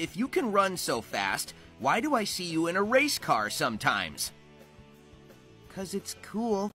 if you can run so fast, why do I see you in a race car sometimes? Cause it's cool.